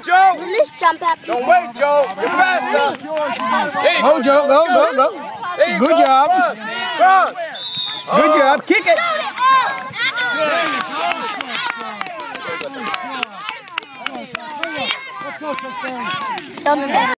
on, Joe. Let's jump at Don't wait, Joe. You're faster. There Go, Joe. Go, go, go. There Good go. job. Run. Run. Good job. Kick it. Shoot Don't